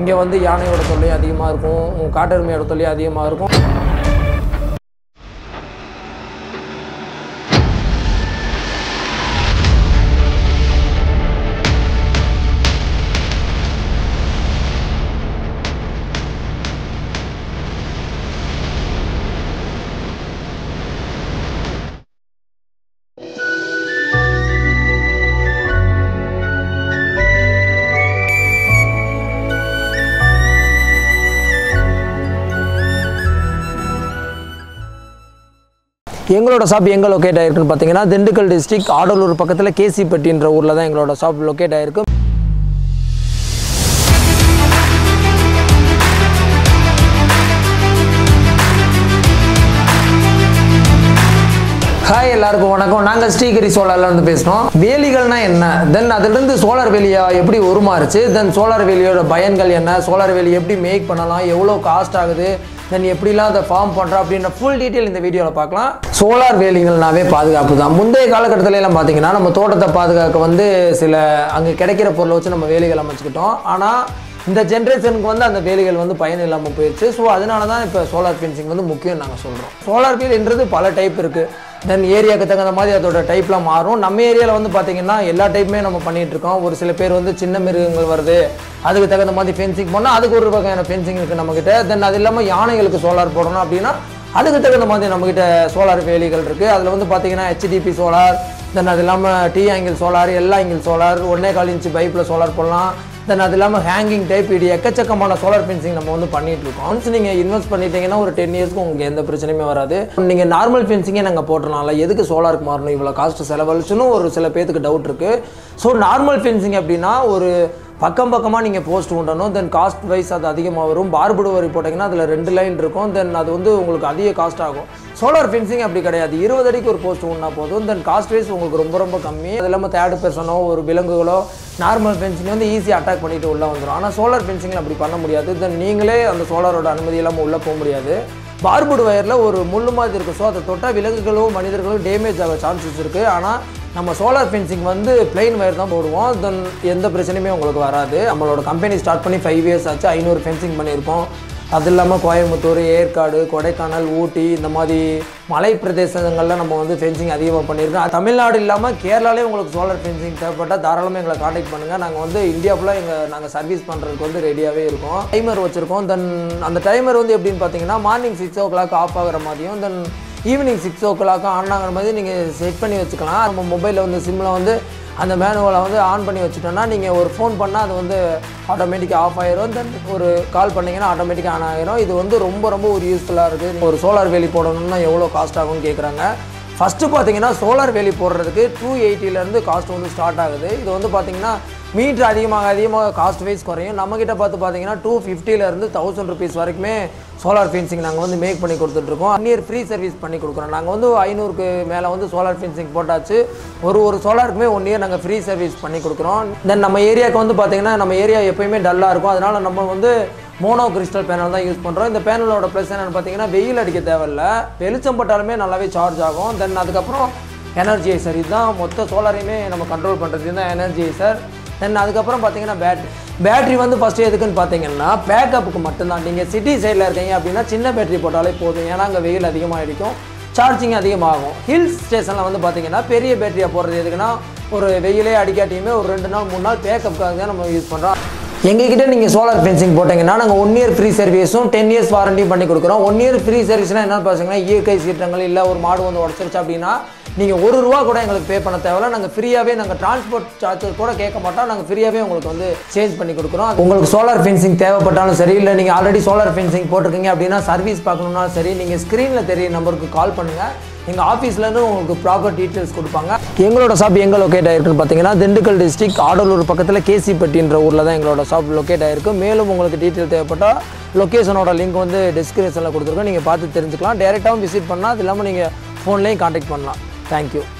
இங்கே வந்து யானையோட தொல்லையும் அதிகமாக இருக்கும். காட்டெருமையோட தொல்லையும் அதிகமாக இருக்கும். எங்களோட ஷாப் எங்கே லொக்கேட் ஆயிருக்குன்னு பார்த்தீங்கன்னா திண்டுக்கல் டிஸ்ட்ரிக்ட் ஆடலூர் பக்கத்தில் கேசிப்பட்டின்ற ஊரில் தான் எங்களோட ஷாப் லொக்கேட் ஆயிருக்கு. ஹாய் எல்லாருக்கும் வணக்கம். நாங்கள் ஸ்ரீகிரி சோலார்ல இருந்து பேசுகிறோம் வேலிகள்னா என்ன? தென் அதுலேருந்து சோலார் வேலியா எப்படி உருமாறுச்சு? தென் சோலார் வேலியோட பயன்கள் என்ன? சோலார் வேலி எப்படி மேக் பண்ணலாம்? எவ்வளோ காஸ்ட் ஆகுது? தென் எப்படிலாம் அதை ஃபார்ம் பண்ணுறோம் அப்படின்ற ஃபுல் டீட்டெயில் இந்த வீடியோவில் பார்க்கலாம். சோலார் வேலிகள்னாவே பாதுகாப்பு தான். முந்தைய காலகட்டத்திலலாம் பார்த்தீங்கன்னா நம்ம தோட்டத்தை பாதுகாக்க வந்து சில அங்கே கிடைக்கிற பொருளை வச்சு நம்ம வேலிகள் அமைச்சுக்கிட்டோம். ஆனால் இந்த ஜென்ரேஷனுக்கு வந்து அந்த வேலிகள் வந்து பயன் இல்லாமல் போயிடுச்சு ஸோ அதனால தான் இப்போ சோலார் ஃபென்சிங் வந்து முக்கியம் நாங்கள் சொல்கிறோம் சோலார் வேலின்றது பல டைப் இருக்குது தென் ஏரியாவுக்கு தகுந்த மாதிரி அதோட டைப்லாம் மாறும். நம்ம ஏரியாவில் வந்து பார்த்தீங்கன்னா எல்லா டைப்புமே நம்ம பண்ணிகிட்ருக்கோம் ஒரு சில பேர் வந்து சின்ன மிருகங்கள் வருது. அதுக்கு தகுந்த மாதிரி ஃபென்சிங் பண்ணால் அதுக்கு ஒரு வகையான ஃபென்சிங் இருக்குது நம்மக்கிட்ட தென் அது இல்லாமல் யானைகளுக்கு சோலார் போடணும் அப்படின்னா அதுக்கு தகுந்த மாதிரி நம்மக்கிட்ட சோலார் வேலிகள் இருக்குது அதில் வந்து பார்த்தீங்கன்னா ஹெச்டிபி சோலார் தென் அது இல்லாமல் டி ஆங்கிள் சோலார் எல்லா ஆங்கிள் சோலார் ஒன்றே கால் இன்ச்சு பைப்பில் சோலார் போடலாம். தென் அது இல்லாமல் ஹேங்கிங் டைப் இது எக்கச்சக்கமான சோலார் ஃபென்சிங் நம்ம வந்து பண்ணிட்டு இருக்கோம் ஒன்ஸ் நீங்கள் இன்வெஸ்ட் பண்ணிட்டீங்கன்னா ஒரு டென் இயர்ஸ்க்கு உங்களுக்கு எந்த பிரச்சனையுமே வராது. நீங்கள் நார்மல் ஃபென்சிங்கே நாங்கள் போட்டுடலாம்ல எதுக்கு சோலாருக்கு மாறணும்? இவ்வளோ காஸ்ட் செலவழிச்சுன்னு ஒரு சில பேத்துக்கு டவுட் இருக்குது ஸோ நார்மல் ஃபென்சிங் அப்படின்னா ஒரு பக்கம் பக்கமாக நீங்கள் போஸ்ட் உண்டணும் தென் காஸ்ட் வைஸ் அது அதிகமாக வரும். பார்புடுவரி போட்டிங்கன்னா அதில் ரெண்டு லைன் இருக்கும். தென் அது வந்து உங்களுக்கு அதிக காஸ்ட் ஆகும். சோலார் ஃபென்சிங் அப்படி கிடையாது. இருபது அடிக்கு ஒரு போஸ்ட் உண்டா போதும். தென் காஸ்ட் வைஸ் உங்களுக்கு ரொம்ப ரொம்ப கம்மி. அது இல்லாமல் தேர்ட் பெர்சனோ ஒரு விலங்குகளோ நார்மல் ஃபென்சிங் வந்து ஈஸியாக அட்டாக் பண்ணிட்டு உள்ளே வந்துடும் ஆனால் சோலார் ஃபென்சிங்கில் அப்படி பண்ண முடியாது. தென் நீங்களே அந்த சோலாரோட அனுமதி இல்லாமல் உள்ளே போக முடியாது. பார்புடு வயரில் ஒரு முள்ளு மாதிரி இருக்கும் ஸோ அதை தொட்டால் விலங்குகளும் மனிதர்களும் டேமேஜ் ஆக சான்சஸ் இருக்குது ஆனால் நம்ம சோலார் ஃபென்சிங் வந்து பிளெயின் வயர் தான் போடுவோம். தென் எந்த பிரச்சனையுமே உங்களுக்கு வராது. நம்மளோட கம்பெனி ஸ்டார்ட் பண்ணி ஃபைவ் இயர்ஸ் ஆச்சு. ஐநூறு ஃபென்சிங் பண்ணியிருக்கோம். அது இல்லாமல் கோயம்புத்தூர் ஏற்காடு கொடைக்கானல் ஊட்டி இந்த மாதிரி மலை பிரதேசங்களில் நம்ம வந்து ஃபென்சிங் அதிகமாக பண்ணியிருக்கோம். தமிழ்நாடு இல்லாமல் கேரளாலே உங்களுக்கு சோலார் ஃபென்சிங் தேவைப்பட்டால் தாராளமாக எங்களை காண்டாக்ட் பண்ணுங்கள் நாங்கள் வந்து இந்தியா ஃபுல்லாக எங்கள் நாங்கள் சர்வீஸ் பண்ணுறதுக்கு வந்து ரெடியாகவே இருக்கோம். டைமர் வச்சுருக்கோம். தென் அந்த டைமர் வந்து எப்படின்னு பார்த்தீங்கன்னா morning six o'clock off ஆகிற மாதிரியும் then evening six o'clock on ஆகிற மாதிரி நீங்கள் செட் பண்ணி வச்சுக்கலாம். நம்ம மொபைலில் வந்து சிம்மில் வந்து அந்த மேனுவலை வந்து ஆன் பண்ணி வச்சுட்டோன்னா நீங்கள் ஒரு ஃபோன் பண்ணால் அது வந்து ஆட்டோமேட்டிக்காக ஆஃப் ஆயிரும். தென் ஒரு கால் பண்ணிங்கன்னா ஆட்டோமேட்டிக்காக ஆன் ஆயிரும். இது வந்து ரொம்ப ரொம்ப ஒரு யூஸ்ஃபுல்லாக இருக்குது ஒரு சோலார் வேலி போடணும்னா எவ்வளோ காஸ்ட் ஆகும்னு கேட்குறாங்க ஃபஸ்ட்டு பார்த்தீங்கன்னா சோலார் வேலி போடுறதுக்கு டூ எயிட்டிலேருந்து காஸ்ட் வந்து ஸ்டார்ட் ஆகுது. இது வந்து பார்த்திங்கன்னா மீட்ரு அதிகமாக அதிகமாக காஸ்ட் வைஸ் குறையும். நம்மக்கிட்ட பார்த்து பார்த்தீங்கன்னா டூ ஃபிஃப்டிலேருந்து தௌசண்ட் ருபீஸ் வரைக்குமே சோலார் ஃபென்சிங் நாங்கள் வந்து மேக் பண்ணி கொடுத்துட்ருக்கோம் ஒன் இயர் ஃப்ரீ சர்வீஸ் பண்ணி கொடுக்குறோம். நாங்கள் வந்து ஐநூறுக்கு மேலே வந்து சோலார் ஃபென்சிங் போட்டாச்சு. ஒரு ஒரு சோலாருக்குமே ஒன் இயர் நாங்கள் ஃப்ரீ சர்வீஸ் பண்ணி கொடுக்குறோம். தென் நம்ம ஏரியாவுக்கு வந்து பார்த்தீங்கன்னா நம்ம ஏரியா எப்பயுமே டல்லாக இருக்கும். அதனால் நம்ம வந்து மோனோ கிறிஸ்டல் பேனல் தான் யூஸ் பண்ணுறோம் இந்த பேனலோட ப்ளஸ் என்னென்னு பார்த்தீங்கன்னா வெயில் அடிக்க தேவையில்ல. வெளிச்சம் பட்டாலுமே நல்லாவே சார்ஜ் ஆகும். தென் அதுக்கப்புறம் எனர்ஜைசர் இதுதான் மொத்த சோலாரையுமே நம்ம கண்ட்ரோல் பண்ணுறது இதுதான் எனர்ஜைசர் தென் அதுக்கப்புறம் பார்த்தீங்கன்னா பேட்ரி பேட்ரி வந்து ஃபஸ்ட்டு எதுக்குன்னு பார்த்தீங்கன்னா பேக்கப்புக்கு மட்டும்தான். நீங்கள் சிட்டி சைடில் இருக்கீங்க அப்படின்னா சின்ன பேட்டரி போட்டாலே போதும். ஏன்னா அங்கே வெயில் அதிகமாக அடிக்கும் சார்ஜிங் அதிகமாகும் ஹில் ஸ்டேஷனில் வந்து பார்த்தீங்கன்னா பெரிய பேட்டரியாக போடுறது எதுக்குன்னா ஒரு வெயிலே அடிக்காட்டியுமே ஒரு ரெண்டு நாள் மூணு நாள் பேக்கப்புக்காக தான் நம்ம யூஸ் பண்ணுறோம் எங்ககிட்ட நீங்கள் சோலார் ஃபென்சிங் போட்டிங்கன்னா நாங்கள் ஒன் இயர் ஃப்ரீ சர்வீஸும் டென் இயர்ஸ் வாரண்டியும் பண்ணி கொடுக்குறோம். ஒன் இயர் ஃப்ரீ சர்வீஸ்னால் என்னென்னு பார்த்தீங்கன்னா இயற்கை சீற்றங்கள் இல்லை ஒரு மாடு வந்து உடச்சிருச்சு அப்படின்னா நீங்கள் ஒரு ரூபா கூட எங்களுக்கு பே பண்ண தேவையில்ல. நாங்கள் ஃப்ரீயாகவே நாங்கள் டிரான்ஸ்போர்ட் சார்ஜஸ் கூட கேட்க மாட்டோம். நாங்கள் ஃப்ரீயாகவே உங்களுக்கு வந்து சேஞ்ச் பண்ணி கொடுக்குறோம். உங்களுக்கு சோலார் ஃபென்சிங் தேவைப்பட்டாலும் சரி இல்லை நீங்கள் ஆல்ரெடி சோலார் ஃபென்சிங் போட்டிருக்கீங்க அப்படின்னா சர்வீஸ் பார்க்கணுன்னாலும் சரி நீங்கள் ஸ்க்ரீனில் தெரிய நம்பருக்கு கால் பண்ணுங்கள் எங்கள் ஆஃபீஸ்லேருந்து உங்களுக்கு ப்ராப்பர் டீட்டெயில்ஸ் கொடுப்பாங்க. எங்களோட ஷாப் எங்கே லொக்கேட் ஆயிருக்குன்னு பார்த்தீங்கன்னா திண்டுக்கல் டிஸ்ட்ரிக்ட் ஆடலூர் பக்கத்தில் கேசிப்பட்டின்ற ஊரில் தான் எங்களோட ஷாப் லொக்கேட் ஆயிருக்கு. மேலும் உங்களுக்கு டீட்டெயில் தேவைப்பட்டால் லொக்கேஷனோட லிங்க் வந்து டிஸ்கிரிப்ஷனில் கொடுத்துருக்கோம். நீங்கள் பார்த்து தெரிஞ்சுக்கலாம். டேரெக்டாகவும் விசிட் பண்ணால் அது இல்லாமல் நீங்கள் ஃபோன்லேயும் காண்டாக்ட் பண்ணலாம். Thank you.